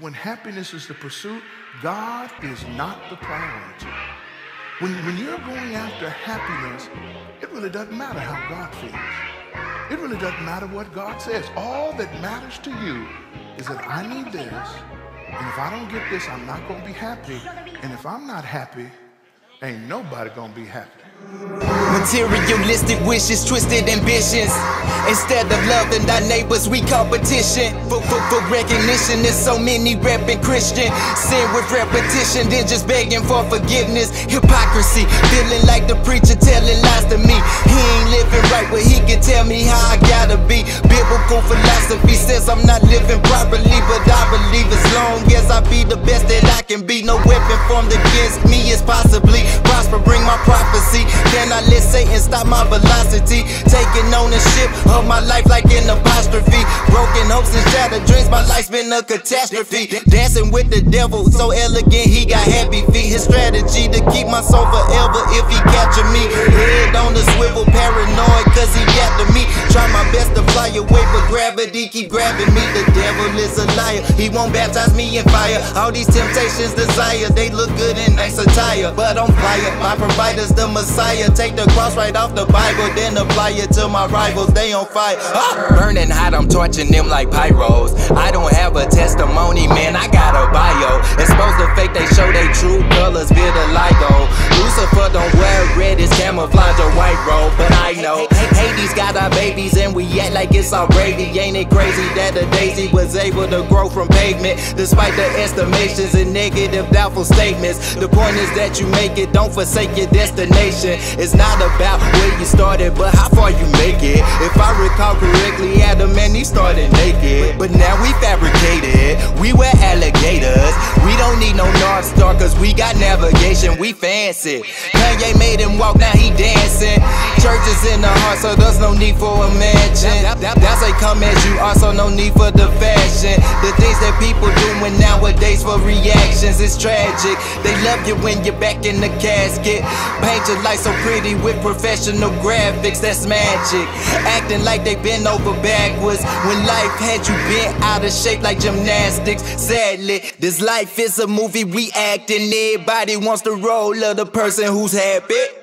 When happiness is the pursuit, God is not the priority. When, when you're going after happiness, it really doesn't matter how God feels. It really doesn't matter what God says. All that matters to you is that I need this, and if I don't get this, I'm not going to be happy. And if I'm not happy, ain't nobody going to be happy. Materialistic wishes, twisted ambitions. Instead of loving thy neighbors, we competition. For, for, for recognition, there's so many rapping Christian. Sin with repetition, then just begging for forgiveness. Hypocrisy, feeling like the preacher telling lies to me. He ain't living right, but he can tell me how I gotta be. Biblical philosophy says I'm not living properly, but I believe as long as I be the best that I can be, no weapon formed against me is possibly Bring my prophecy. Can I let Satan stop my velocity? Taking ownership of my life like an apostrophe. Broken hopes and shattered dreams, my life's been a catastrophe. Dancing with the devil, so elegant, he got happy feet. His strategy to keep my soul forever if he capture me. Head on the swivel, paranoid, cause he after me. Gravity keep grabbing me. The devil is a liar, he won't baptize me in fire. All these temptations desire, they look good in nice attire. But on fire, my provider's the Messiah. Take the cross right off the Bible, then apply it to my rivals. They on fire. Ah! Burning hot, I'm torching them like pyros. I don't have a testimony, man. I got a bio. Expose the fake, they show they true colors, vitiligo. Lucifer don't wear red, it's camouflage or white robe. But I know Hades got our babies and we act like it's our gravy. Ain't it crazy that the daisy was able to grow from pavement despite the estimations and negative, doubtful statements? The point is that you make it, don't forsake your destination. It's not about where you started, but how far you make it. If I recall correctly, Adam and Eve started naked, but now we fabricated. North Star, cause we got navigation. We fancy. Kanye made him walk, now he dancing. Churches in the heart, so there's no need for a mansion. That's a come as you are, so no need for the fashion. The things that people doing nowadays for reactions is tragic. They love you when you're back in the casket. Paint your life so pretty with professional graphics, that's magic. Acting like they been over backwards when life had you bent out of shape like gymnastics. Sadly, this life is a movie we acting. Everybody wants the role of the person who's happy.